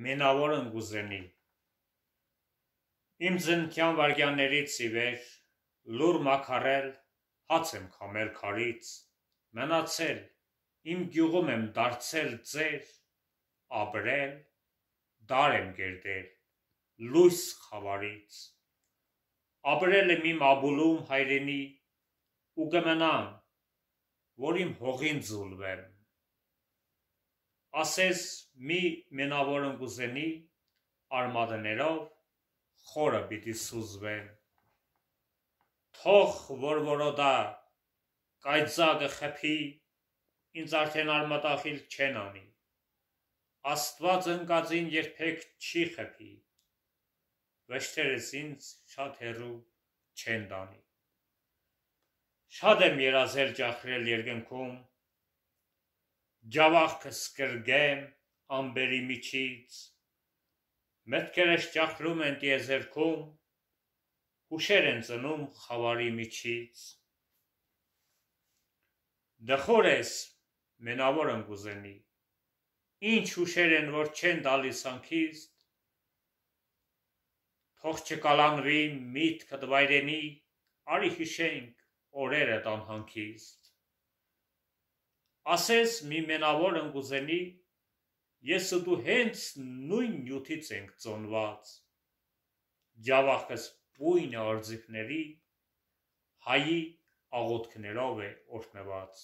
մենավոր ընկուզենի։ Իմ ծնկյան վարգյաններից ի վեր լուր մաքարել, հաց եմ քամել քարից, մնացել իմ գյուղում եմ դարձել ծեր, ապրել, դար եմ գերտել լույս խավարից։ Ապրել եմ իմ աբուլում հայրենի ու կմնամ, որ իմ հողին ձուլվեմ ասես մի մենավոր ընկուզենի արմատներով խորը պիտի սուզվեմ թող որ որոդա կայծակը խփի ինձ արդեն արմատախիլ չեն անի Աստված ընկածին երբեք չի խփի վշտերս ինձ շատ հեռու չեն տանի Շատ եմ երազել ճախրել երկնքում ջավախքս կրգեմ ամբերի միջից, մտքերս ճախրում են տիեզերքում, հուշեր են ծնում խավարի միջից։ Դխոր ես, մենավոր եմ կուզենի, ինչ հուշեր են, որ չեն տալիս անքիստ, թող չկալանվի միտքդ վայրենի, արի հիշենք օրերը տան հանքիստ ասես մի մենավոր ընկուզենի, ես ու դու հենց նույն նյութից ենք ծոնված։ Ջավախս բույն արձիքների հայի աղոթքներով է օրհնված։